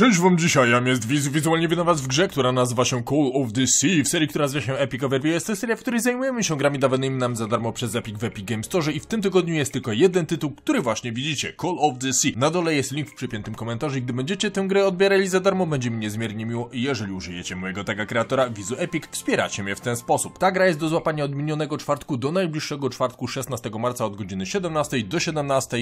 Cześć wam dzisiaj, ja jest Wiz, wizualnie witam was w grze, która nazywa się Call of the Sea, w serii, która nazywa się Epic Overview. Jest to seria, w której zajmujemy się grami dawanymi nam za darmo przez Epic w Epic Games Store i w tym tygodniu jest tylko jeden tytuł, który właśnie widzicie, Call of the Sea. Na dole jest link w przypiętym komentarzu i gdy będziecie tę grę odbierali za darmo, będzie mi niezmiernie miło, jeżeli użyjecie mojego taga kreatora Wizu Epic, wspieracie mnie w ten sposób. Ta gra jest do złapania od minionego czwartku do najbliższego czwartku 16 marca od godziny 17 do 17.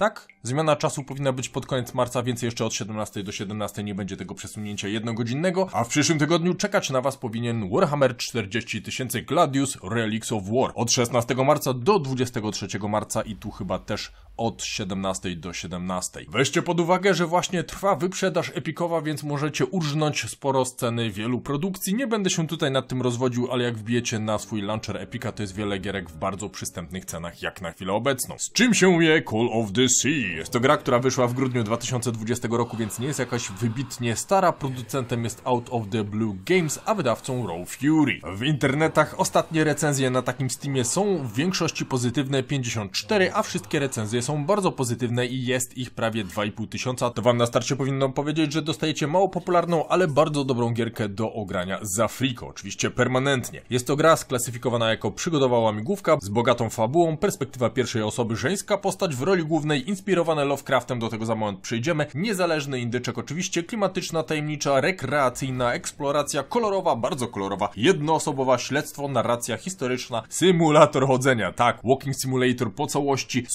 Tak? Zmiana czasu powinna być pod koniec marca, więc jeszcze od 17 do 17 nie będzie tego przesunięcia jednogodzinnego, a w przyszłym tygodniu czekać na Was powinien Warhammer 40 000 Gladius Relics of War od 16 marca do 23 marca i tu chyba też od 17 do 17. Weźcie pod uwagę, że właśnie trwa wyprzedaż epikowa, więc możecie urżnąć sporo sceny wielu produkcji. Nie będę się tutaj nad tym rozwodził, ale jak wbijecie na swój launcher Epika, to jest wiele gierek w bardzo przystępnych cenach jak na chwilę obecną. Z czym się je Call of the Sea? Jest to gra, która wyszła w grudniu 2020 roku, więc nie jest jakaś wybitnie stara. Producentem jest Out of the Blue Games, a wydawcą Raw Fury. W internetach ostatnie recenzje na takim Steamie są w większości pozytywne 54, a wszystkie recenzje są bardzo pozytywne i jest ich prawie 2,5 tysiąca. To wam na starcie powinno powiedzieć, że dostajecie mało popularną, ale bardzo dobrą gierkę do ogrania za friko, oczywiście permanentnie. Jest to gra sklasyfikowana jako przygodowa łamigłówka z bogatą fabułą, perspektywa pierwszej osoby, żeńska postać w roli głównej, inspirowane Lovecraftem, do tego za moment przyjdziemy, niezależny indyczek oczywiście, klimatyczna, tajemnicza, rekreacyjna, eksploracja, kolorowa, bardzo kolorowa, jednoosobowa, śledztwo, narracja historyczna, symulator chodzenia, tak, walking simulator po całości,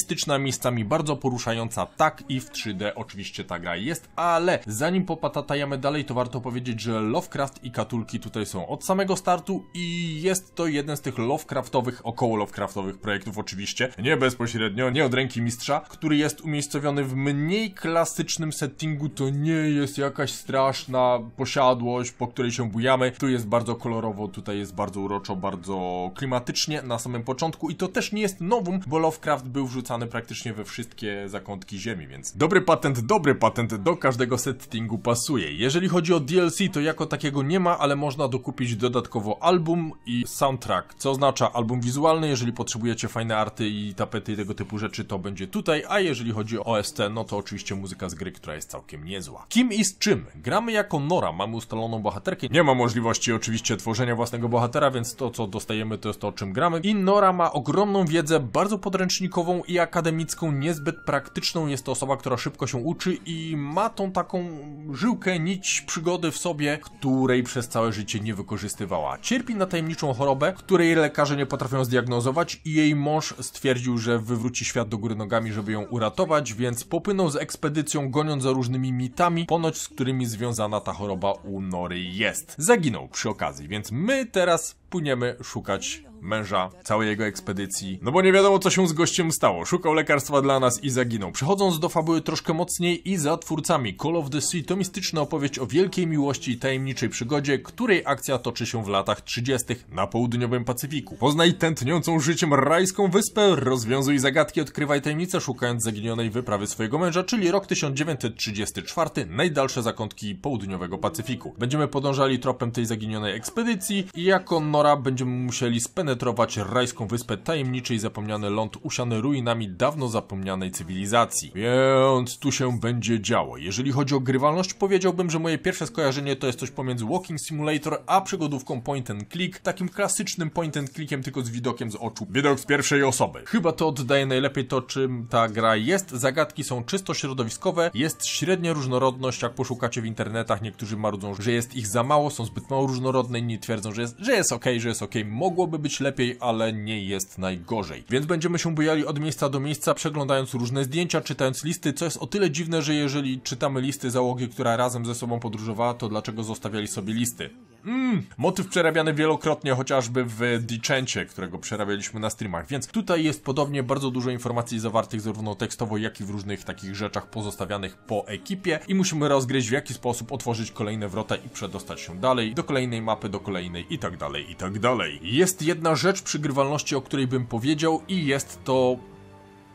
surrealistyczna, miejscami bardzo poruszająca, tak i w 3D oczywiście ta gra jest, ale zanim popatatajamy dalej, to warto powiedzieć, że Lovecraft i Katulki tutaj są od samego startu i jest to jeden z tych Lovecraftowych, około Lovecraftowych projektów oczywiście, nie bezpośrednio, nie od ręki mistrza, który jest umiejscowiony w mniej klasycznym settingu, to nie jest jakaś straszna posiadłość, po której się bujamy, tu jest bardzo kolorowo, tutaj jest bardzo uroczo, bardzo klimatycznie na samym początku i to też nie jest nowum, bo Lovecraft był wrzucany praktycznie we wszystkie zakątki ziemi, więc dobry patent, dobry patent do każdego settingu pasuje. Jeżeli chodzi o DLC, to jako takiego nie ma, ale można dokupić dodatkowo album i soundtrack, co oznacza album wizualny, jeżeli potrzebujecie fajne arty i tapety i tego typu rzeczy, to będzie tutaj, a jeżeli chodzi o OST, no to oczywiście muzyka z gry, która jest całkiem niezła. Kim i z czym? Gramy jako Nora, mamy ustaloną bohaterkę, nie ma możliwości oczywiście tworzenia własnego bohatera, więc to co dostajemy to jest to o czym gramy i Nora ma ogromną wiedzę, bardzo podręcznikową i akademicką, niezbyt praktyczną, jest to osoba, która szybko się uczy i ma tą taką żyłkę, nić przygody w sobie, której przez całe życie nie wykorzystywała. Cierpi na tajemniczą chorobę, której lekarze nie potrafią zdiagnozować i jej mąż stwierdził, że wywróci świat do góry nogami, żeby ją uratować, więc popłynął z ekspedycją, goniąc za różnymi mitami, ponoć z którymi związana ta choroba u Nory jest. Zaginął przy okazji, więc my teraz płyniemy szukać męża, całej jego ekspedycji. No bo nie wiadomo co się z gościem stało. Szukał lekarstwa dla nas i zaginął. Przechodząc do fabuły troszkę mocniej i za twórcami Call of the Sea to mistyczna opowieść o wielkiej miłości i tajemniczej przygodzie, której akcja toczy się w latach 30. na południowym Pacyfiku. Poznaj tętniącą życiem rajską wyspę, rozwiązuj zagadki, odkrywaj tajemnice, szukając zaginionej wyprawy swojego męża, czyli rok 1934, najdalsze zakątki południowego Pacyfiku. Będziemy podążali tropem tej zaginionej ekspedycji i jako Będziemy musieli spenetrować rajską wyspę tajemniczej zapomniany ląd usiany ruinami dawno zapomnianej cywilizacji. Więc tu się będzie działo. Jeżeli chodzi o grywalność, powiedziałbym, że moje pierwsze skojarzenie to jest coś pomiędzy Walking Simulator a przygodówką point and click, takim klasycznym point and clickiem tylko z widokiem z oczu. Widok z pierwszej osoby. Chyba to oddaje najlepiej to, czym ta gra jest. Zagadki są czysto środowiskowe, jest średnia różnorodność, jak poszukacie w internetach, niektórzy marudzą, że jest ich za mało, są zbyt mało różnorodne, inni twierdzą, że jest, że jest ok, że jest ok. Mogłoby być lepiej, ale nie jest najgorzej. Więc będziemy się bujali od miejsca do miejsca, przeglądając różne zdjęcia, czytając listy, co jest o tyle dziwne, że jeżeli czytamy listy załogi, która razem ze sobą podróżowała, to dlaczego zostawiali sobie listy? Mmm, motyw przerabiany wielokrotnie, chociażby w Diczencie, którego przerabialiśmy na streamach, więc tutaj jest podobnie bardzo dużo informacji zawartych zarówno tekstowo, jak i w różnych takich rzeczach pozostawianych po ekipie. I musimy rozgryźć w jaki sposób otworzyć kolejne wrota i przedostać się dalej, do kolejnej mapy, do kolejnej i tak dalej, i tak dalej. Jest jedna rzecz przy grywalności, o której bym powiedział i jest to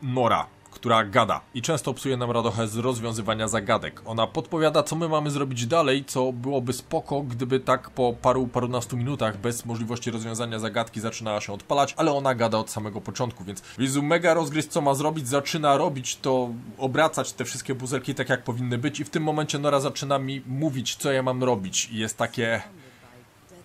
Nora która gada i często psuje nam radochę z rozwiązywania zagadek. Ona podpowiada, co my mamy zrobić dalej, co byłoby spoko, gdyby tak po paru, parunastu minutach bez możliwości rozwiązania zagadki zaczynała się odpalać, ale ona gada od samego początku, więc Wizu mega rozgryz, co ma zrobić, zaczyna robić to, obracać te wszystkie puzelki tak jak powinny być i w tym momencie Nora zaczyna mi mówić, co ja mam robić i jest takie...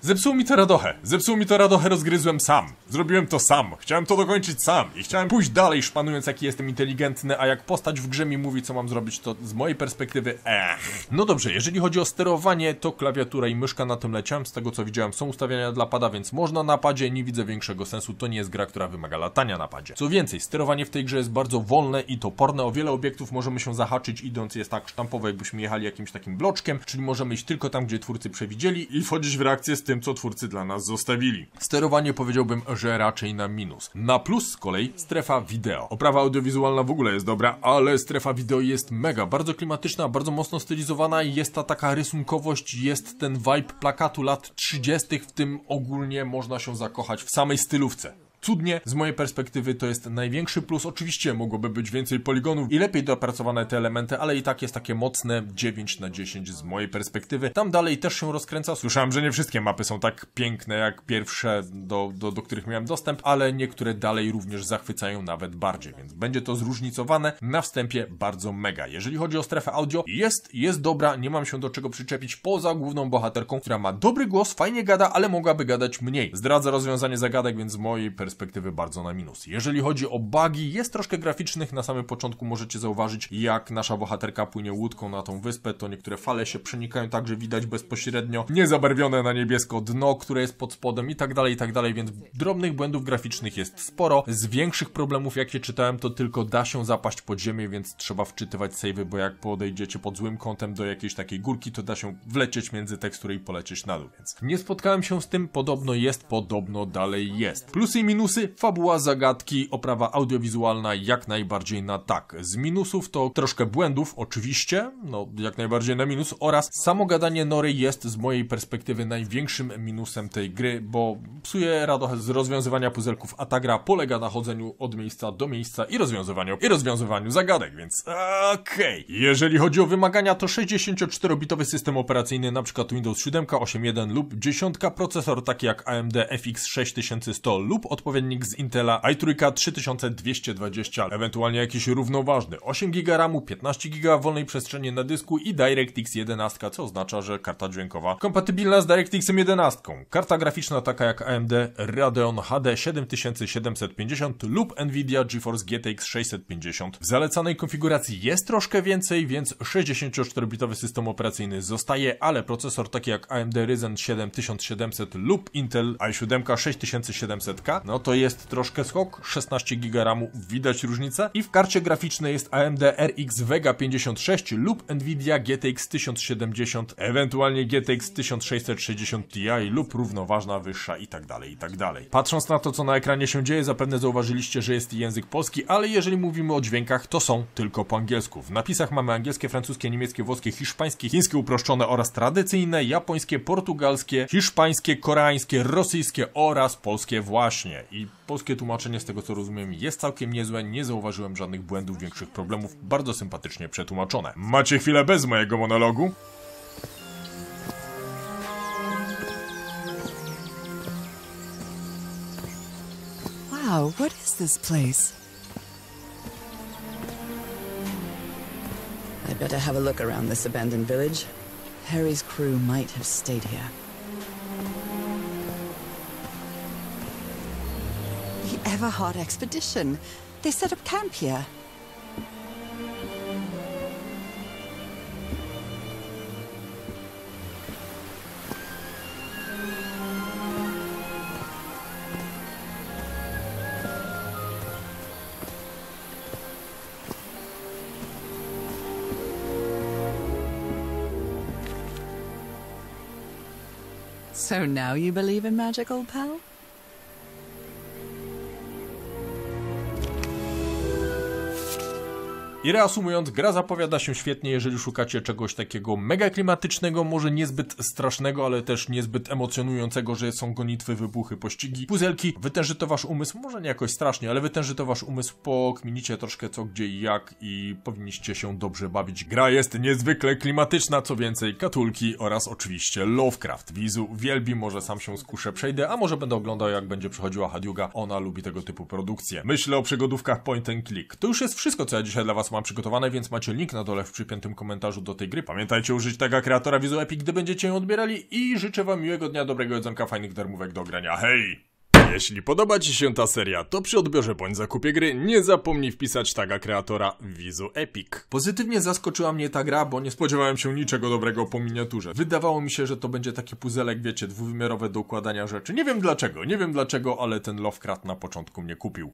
Zepsuł mi to radochę. Zepsuł mi to radochę, rozgryzłem sam. Zrobiłem to sam. Chciałem to dokończyć sam. I chciałem pójść dalej, szpanując jaki jestem inteligentny, a jak postać w grze mi mówi, co mam zrobić, to z mojej perspektywy, ech. No dobrze, jeżeli chodzi o sterowanie, to klawiatura i myszka na tym leciałem. Z tego co widziałem, są ustawiania dla pada, więc można na padzie. Nie widzę większego sensu. To nie jest gra, która wymaga latania na padzie. Co więcej, sterowanie w tej grze jest bardzo wolne i toporne. O wiele obiektów możemy się zahaczyć, idąc jest tak sztampowo, jakbyśmy jechali jakimś takim bloczkiem, czyli możemy iść tylko tam, gdzie twórcy przewidzieli i wchodzić w reakcję z tym, co twórcy dla nas zostawili. Sterowanie powiedziałbym, że raczej na minus. Na plus z kolei strefa wideo. Oprawa audiowizualna w ogóle jest dobra, ale strefa wideo jest mega, bardzo klimatyczna, bardzo mocno stylizowana i jest ta taka rysunkowość, jest ten vibe plakatu lat 30., w tym ogólnie można się zakochać w samej stylówce cudnie. Z mojej perspektywy to jest największy plus. Oczywiście mogłoby być więcej poligonów i lepiej dopracowane te elementy, ale i tak jest takie mocne 9 na 10 z mojej perspektywy. Tam dalej też się rozkręca. Słyszałem, że nie wszystkie mapy są tak piękne jak pierwsze, do, do, do których miałem dostęp, ale niektóre dalej również zachwycają nawet bardziej, więc będzie to zróżnicowane. Na wstępie bardzo mega. Jeżeli chodzi o strefę audio, jest, jest dobra, nie mam się do czego przyczepić poza główną bohaterką, która ma dobry głos, fajnie gada, ale mogłaby gadać mniej. Zdradza rozwiązanie zagadek, więc z mojej perspektywy perspektywy bardzo na minus. Jeżeli chodzi o bugi, jest troszkę graficznych. Na samym początku możecie zauważyć, jak nasza bohaterka płynie łódką na tą wyspę, to niektóre fale się przenikają, także widać bezpośrednio niezabarwione na niebiesko dno, które jest pod spodem i tak dalej, i tak dalej, więc drobnych błędów graficznych jest sporo. Z większych problemów, jakie czytałem, to tylko da się zapaść pod ziemię, więc trzeba wczytywać savey, bo jak podejdziecie pod złym kątem do jakiejś takiej górki, to da się wlecieć między tekstury i polecieć na dół, więc nie spotkałem się z tym, podobno jest, podobno dalej jest. Plusy i minusy minusy, fabuła, zagadki, oprawa audiowizualna jak najbardziej na tak. Z minusów to troszkę błędów, oczywiście, no jak najbardziej na minus, oraz samo gadanie Nory jest z mojej perspektywy największym minusem tej gry, bo psuje radość z rozwiązywania puzelków, a ta gra polega na chodzeniu od miejsca do miejsca i rozwiązywaniu, i rozwiązywaniu zagadek, więc okej. Okay. Jeżeli chodzi o wymagania, to 64-bitowy system operacyjny, np. Windows 7, 8.1 lub 10, procesor taki jak AMD FX 6100 lub odpowiednio odpowiednik z Intela i3 3220, ewentualnie jakiś równoważny 8 GB RAMu, 15 GB wolnej przestrzeni na dysku i DirectX 11, co oznacza, że karta dźwiękowa kompatybilna z DirectX 11. Karta graficzna taka jak AMD Radeon HD 7750 lub Nvidia GeForce GTX 650. W zalecanej konfiguracji jest troszkę więcej, więc 64-bitowy system operacyjny zostaje, ale procesor taki jak AMD Ryzen 7700 lub Intel i7 6700K, no to jest troszkę skok, 16 GB widać różnicę. I w karcie graficznej jest AMD RX Vega 56 lub Nvidia GTX 1070, ewentualnie GTX 1660 Ti lub równoważna, wyższa i tak dalej, i tak dalej. Patrząc na to, co na ekranie się dzieje, zapewne zauważyliście, że jest język polski, ale jeżeli mówimy o dźwiękach, to są tylko po angielsku. W napisach mamy angielskie, francuskie, niemieckie, włoskie, hiszpańskie, chińskie uproszczone oraz tradycyjne, japońskie, portugalskie, hiszpańskie, koreańskie, rosyjskie oraz polskie właśnie i polskie tłumaczenie, z tego co rozumiem, jest całkiem niezłe. Nie zauważyłem żadnych błędów, większych problemów. Bardzo sympatycznie przetłumaczone. Macie chwilę bez mojego monologu? Wow, what is this place? I'd better have a look around this abandoned village. Harry's crew might have stayed here. Everhard expedition. They set up camp here. So now you believe in magic, old pal? I reasumując, gra zapowiada się świetnie, jeżeli szukacie czegoś takiego mega klimatycznego, może niezbyt strasznego, ale też niezbyt emocjonującego, że są gonitwy, wybuchy, pościgi, puzelki. Wytęży to wasz umysł, może nie jakoś strasznie, ale wytęży to wasz umysł, pokminicie troszkę co, gdzie i jak i powinniście się dobrze bawić. Gra jest niezwykle klimatyczna, co więcej, katulki oraz oczywiście Lovecraft. Wizu wielbi, może sam się skuszę przejdę, a może będę oglądał jak będzie przechodziła Hadiuga, ona lubi tego typu produkcje. Myślę o przygodówkach point and click. To już jest wszystko, co ja dzisiaj dla was mam przygotowane, więc macie link na dole w przypiętym komentarzu do tej gry. Pamiętajcie użyć tego kreatora Wizu Epic, gdy będziecie ją odbierali i życzę wam miłego dnia, dobrego jedzonka, fajnych darmówek do grania. Hej! Jeśli podoba Ci się ta seria, to przy odbiorze bądź zakupie gry nie zapomnij wpisać taga kreatora Vizu Epic. Pozytywnie zaskoczyła mnie ta gra, bo nie spodziewałem się niczego dobrego po miniaturze. Wydawało mi się, że to będzie taki puzelek, wiecie, dwuwymiarowe do układania rzeczy. Nie wiem dlaczego, nie wiem dlaczego, ale ten Lovecraft na początku mnie kupił.